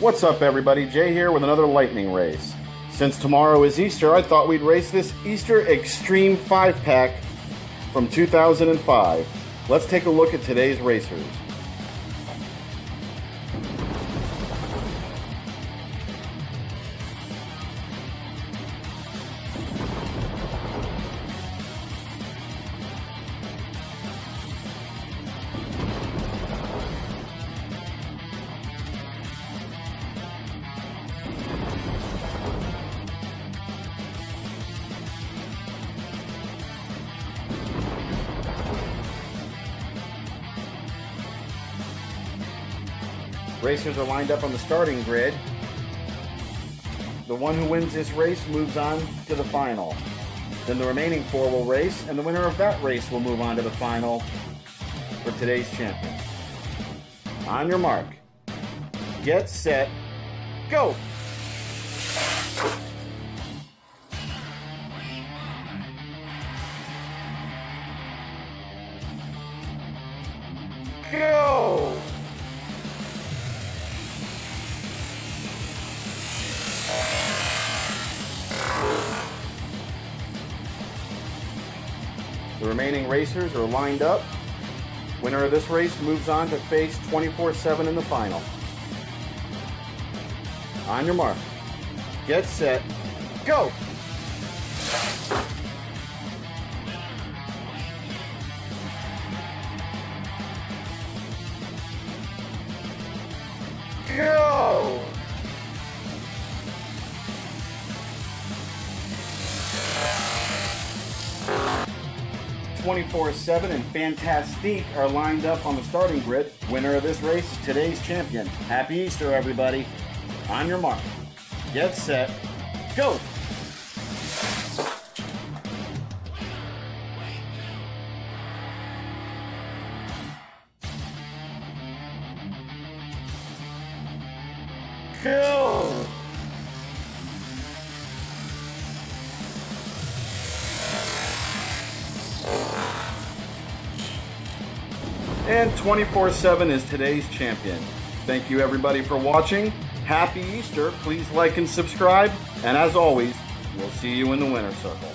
What's up, everybody? Jay here with another lightning race. Since tomorrow is Easter, I thought we'd race this Easter Extreme 5 pack from 2005. Let's take a look at today's racers. Racers are lined up on the starting grid. The one who wins this race moves on to the final. Then the remaining four will race, and the winner of that race will move on to the final for today's champion. On your mark, get set, go! Go! The remaining racers are lined up. Winner of this race moves on to face 24-7 in the final. On your mark. Get set. Go! 24-7 and Fantastique are lined up on the starting grid. Winner of this race is today's champion. Happy Easter, everybody. On your mark. Get set. Go! Go! And 24 7 is today's champion. Thank you, everybody, for watching. Happy Easter. Please like and subscribe. And as always, we'll see you in the winner circle.